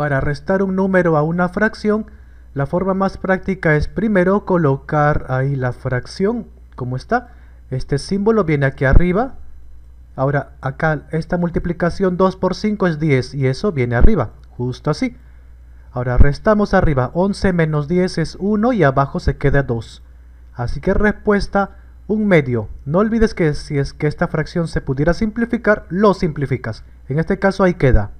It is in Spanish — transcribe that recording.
Para restar un número a una fracción, la forma más práctica es primero colocar ahí la fracción, como está. Este símbolo viene aquí arriba. Ahora, acá, esta multiplicación 2 por 5 es 10 y eso viene arriba, justo así. Ahora restamos arriba, 11 menos 10 es 1 y abajo se queda 2. Así que respuesta, un medio. No olvides que si es que esta fracción se pudiera simplificar, lo simplificas. En este caso ahí queda.